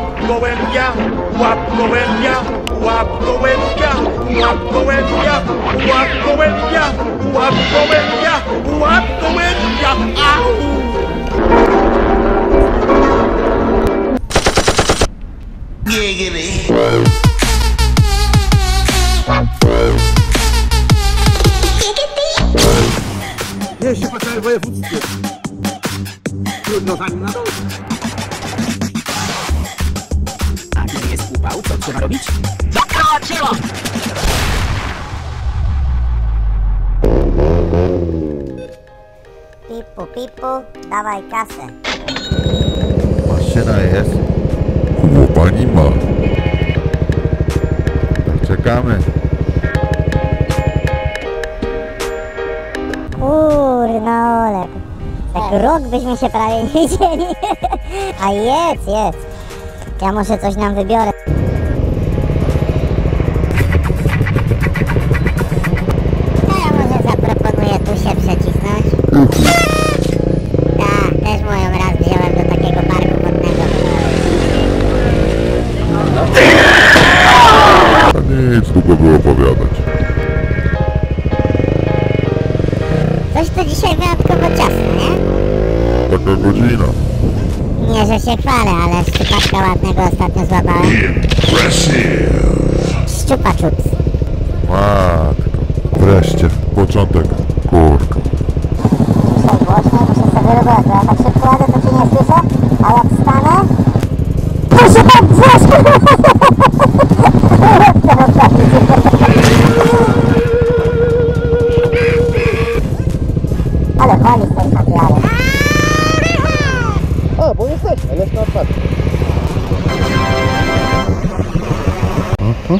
Wapgoenya, Wapgoenya, Wapgoenya, Wapgoenya, Wapgoenya, Wapgoenya, Wapgoenya, ow! Giggity. Jeśli potrzebuje wódki, trudno zanim na dole. Jest upał, co trzeba robić? Pipu, pipu, dawaj kasę. Maszyna jest. Chłopani ma. Tak czekamy. Kurna ole. Tak rok byśmy się prawie nie widzieli. A jedz, jedz. Ja może coś nam wybiorę. To ja może zaproponuję tu się przecisnąć. Tak, też moją raz wziąłem do takiego parku wodnego. A nic długo było opowiadać. Coś to dzisiaj wyjątkowo ciasno, nie? Taka godzina. Nie, że się chwalę, ale szczupaczka ładnego ostatnio złapałem. Szczupa czups. Matko. Wreszcie. Początek. Kurka. Dzisiaj głośno, muszę sobie wyrobić, bo ja tak szybko jadę, to cię nie słyszę, a jak stanę... Proszę bardzo! Ale to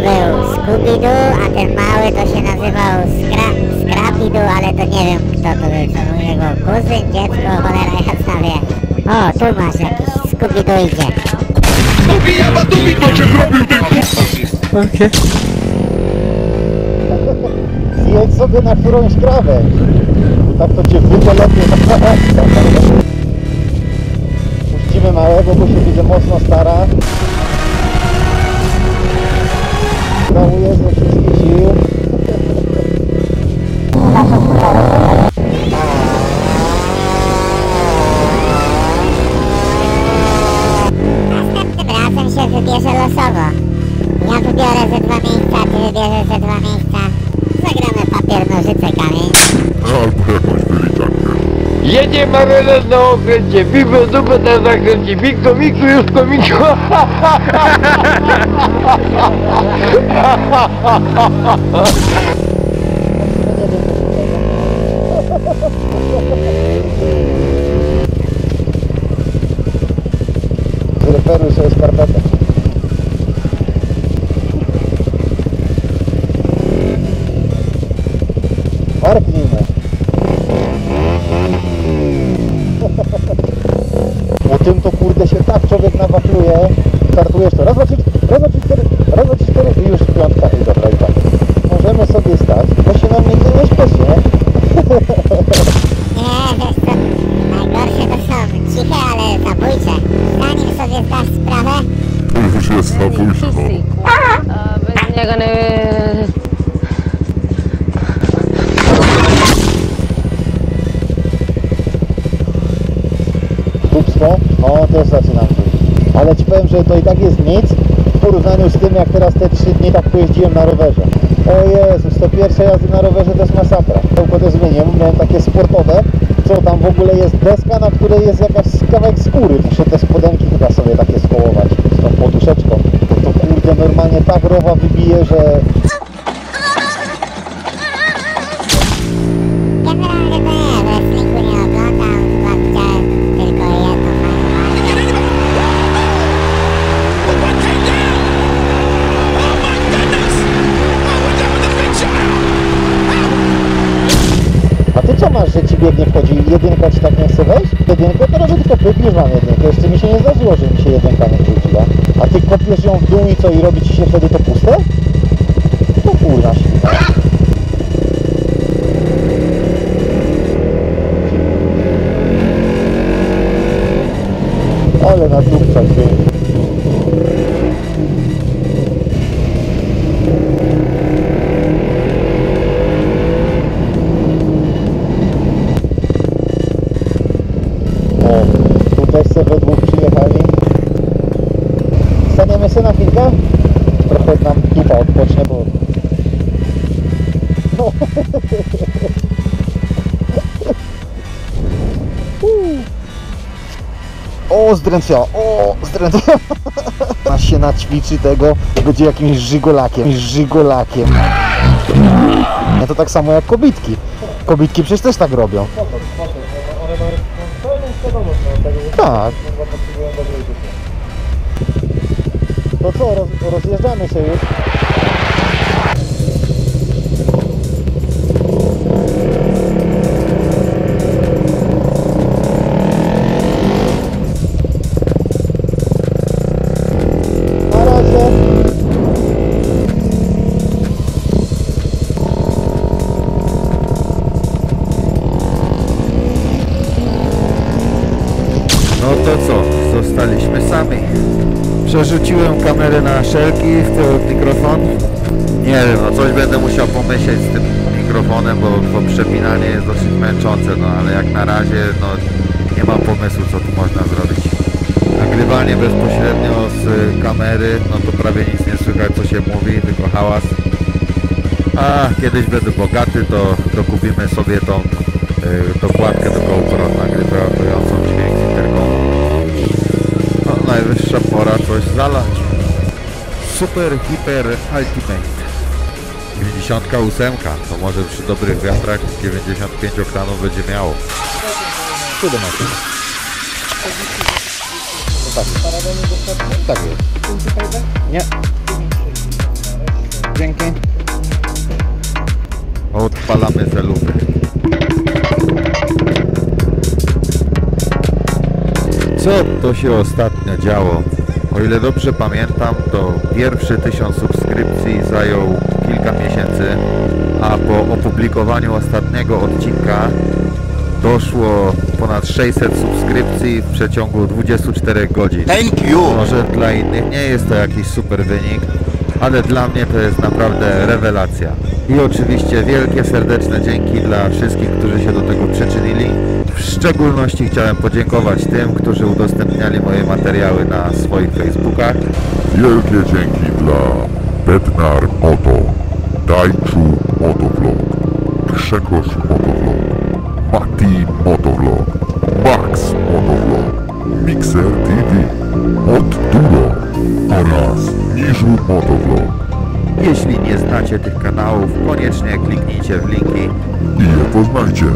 był Scooby-Doo, a ten mały to się nazywał Scra Scrappy-Doo, ale to nie wiem kto to był, to był jego kuzyn, dziecko, cholera jasna wie. O, tu masz jakiś Scooby-Doo idzie. Zjedź sobie na którąś krawę. Tak to cię wyjdzie lepiej. Puścimy małego, bo się widzę mocno stara. Żałuję ze wszystkich sił. Jedzie Marela na okręcie, Bibo dupę na zakręcie, Miko, Miku, już komiko. to i tak jest nic w porównaniu z tym, jak teraz te trzy dni tak pojeździłem na rowerze. O Jezus, to pierwsze jazdy na rowerze to jest masakra. Tylko to zmieniłem, miałem takie sportowe, co tam w ogóle jest deska, na której jest jakaś kawałek skóry. Muszę te spodenki chyba sobie takie skołować z tą poduszeczką. To kurde normalnie tak rowa wybije, że masz, że ci biegnie wchodzi jedynka ci tak nie chce wejść, jedynkę to robię tylko pyk, już mam jedynkę. Jeszcze mi się nie zdarzyło, że mi się jedynka nie wrzuciła. A ty kopiesz ją w dół i co, i robi ci się wtedy to puste? To kurwa świta. Ale na dupca dźwięk. Bo... No. O, zdrętwia, o, zdrętwia. Nas się naćwiczy tego, będzie jakimś żygolakiem, żygolakiem. No to tak samo jak kobitki. Kobitki przecież też tak robią. Tak. To co, roz, rozjeżdżamy się już? Przerzuciłem kamerę na szelki, w mikrofon. Nie wiem, no coś będę musiał pomyśleć z tym mikrofonem, bo to przepinanie jest dosyć męczące, no ale jak na razie, no nie mam pomysłu, co tu można zrobić. Nagrywanie bezpośrednio z kamery, no to prawie nic nie słychać, co się mówi, tylko hałas. A kiedyś będę bogaty, to, to kupimy sobie tą y, dokładkę do GoPro nagrywającą najwyższa pora coś zalać. Super Hiper Ultimate. 98, to może przy dobrych wiatrach 95 oktanów będzie miało. Tu do nas. No tak. Tak jest. Nie. Dzięki. Odpalamy zelówę. Co to się ostatnio działo? O ile dobrze pamiętam, to pierwszy tysiąc subskrypcji zajął kilka miesięcy, a po opublikowaniu ostatniego odcinka doszło ponad 600 subskrypcji w przeciągu 24 godzin. Thank you. Może dla innych nie jest to jakiś super wynik, ale dla mnie to jest naprawdę rewelacja. I oczywiście wielkie serdeczne dzięki dla wszystkich, którzy się do tego przyczynili. W szczególności chciałem podziękować tym, którzy udostępniali moje materiały na swoich Facebookach. Wielkie dzięki dla Bednar Moto, Dajczu Motovlog, Krzekosz Motovlog, Mati Motovlog, Max Motovlog, Mixer TV, Mod Duro oraz Niżu Motovlog. Jeśli nie znacie tych kanałów, koniecznie kliknijcie w linki. I je poznajcie.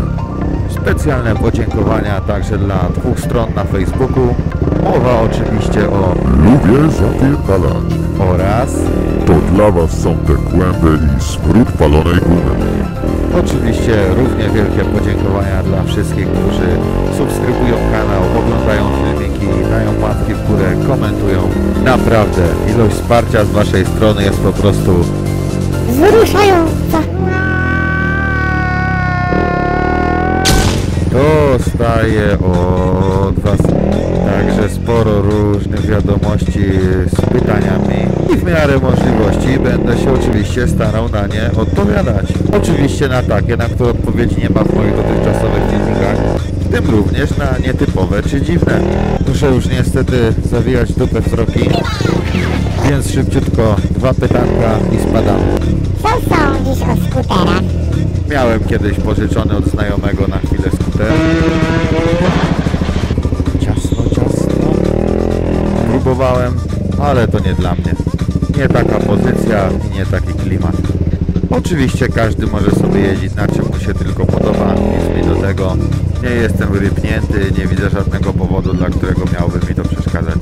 Specjalne podziękowania także dla dwóch stron na Facebooku. Mowa oczywiście o Lubię zapierdalać. oraz To dla was są te kłęby i smród palonej gumy. Oczywiście równie wielkie podziękowania dla wszystkich, którzy subskrybują kanał, oglądają filmiki, dają łapki w górę, komentują. Naprawdę, ilość wsparcia z Waszej strony jest po prostu Wzruszająca. Dostaję od Was także sporo różnych wiadomości z pytaniami i w miarę możliwości będę się oczywiście starał na nie odpowiadać. Oczywiście na takie, na które odpowiedzi nie ma w moich dotychczasowych filmikach, w tym również na nietypowe czy dziwne. Muszę już niestety zawijać dupę w troki, więc szybciutko dwa pytanka i spadamy. Co sądzisz o skuterach? Miałem kiedyś pożyczony od znajomego na chwilę skuter. Ciasno, ciasno. Próbowałem, ale to nie dla mnie. Nie taka pozycja i nie taki klimat. Oczywiście każdy może sobie jeździć na czym mu się tylko podoba, nic mi do tego. Nie jestem rypnięty, nie widzę żadnego powodu, dla którego miałoby mi to przeszkadzać.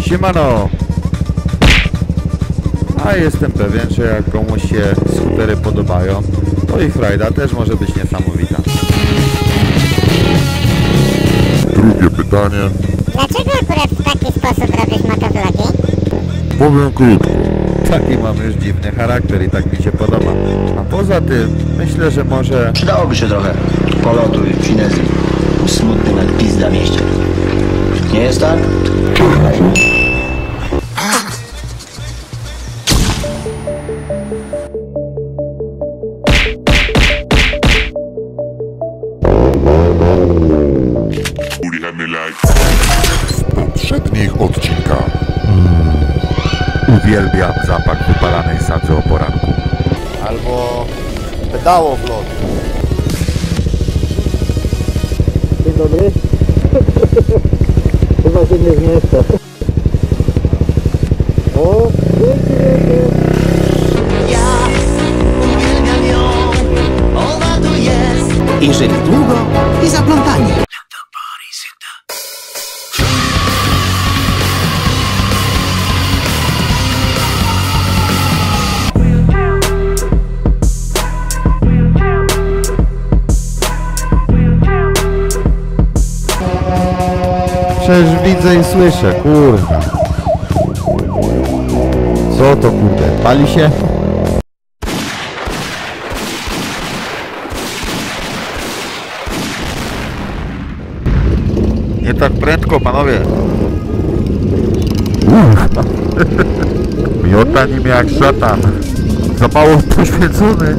Siemano! A jestem pewien, że jak komuś się skutery podobają, to ich frajda też może być niesamowita. Drugie pytanie. Dlaczego akurat w taki sposób robisz motovlogi? Powiem krótko. Taki mam już dziwny charakter i tak mi się podoba. A poza tym, myślę, że może Przydałoby się trochę polotu i finezy w smutnym jak pizda mieście. Nie jest tak? Poprzednich odcinkach Uwielbiam zapach wypalanej sadzy o poranku. Albo pedało w lot. Dzień dobry. Chyba się nie zmieszczę. O, I żyli długo i zaplątani. Przecież widzę i słyszę, kurwa. Co to kurde, pali się? Nie tak prędko, panowie. Miota nim jak szatan. Zapałów poświęcony.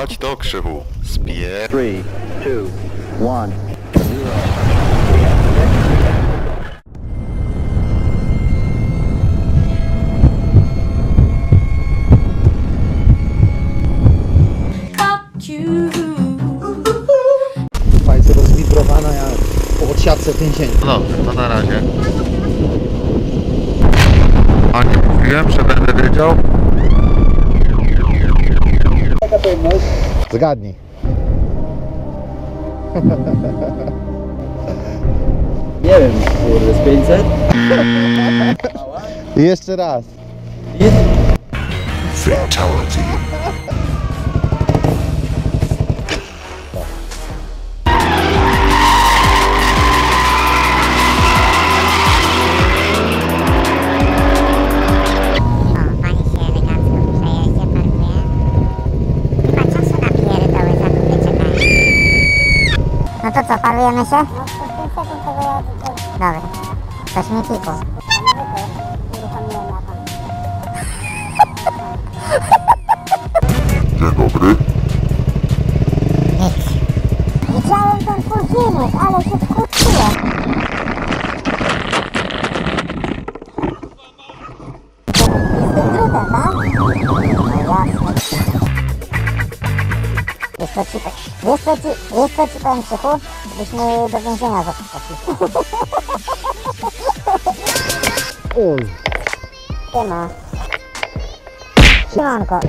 Jebać to krzywu. Spier... 3, 2, 1. Fajce rozwibrowana jak po odsiadce 50. No dobrze, to na razie. A nie mówiłem, że będę wiedział? Zgadnij. Nie wiem, kurde, z 500? I jeszcze raz. Fatality. No to co, parujemy się? Dobra. To śmietniku. Co ci powiem Krzychu? Byśmy do więzienia za to poszli. Oj. Siema. Siemanko.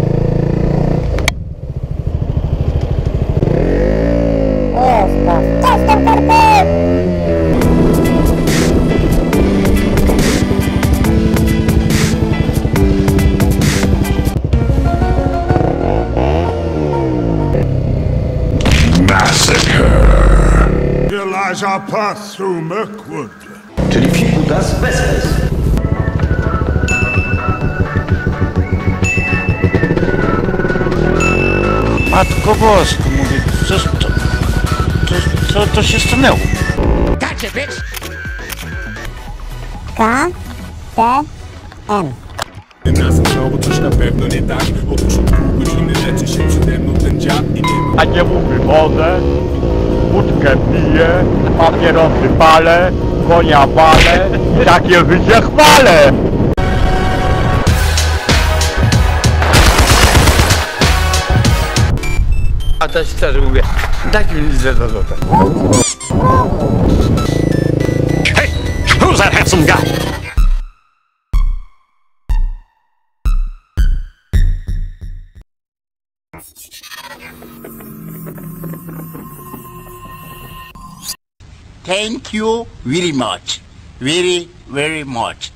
Path through Mirkwood. Czyli psikutas bez bez. Matko Bosko, mówię, co, to, to, to, to się stanęło. K, T, M. Na zaczęło coś na pewno nie tak Otóż od pół godziny leczy się przede mną ten dziad i nie A nie mu wychodzę, wódkę piję, papierosy palę, konia walę i takie życie chwalę. A to szczerze mówię, dajcie mi za złotę. Hey, who's that handsome guy? You very much. Very, very much.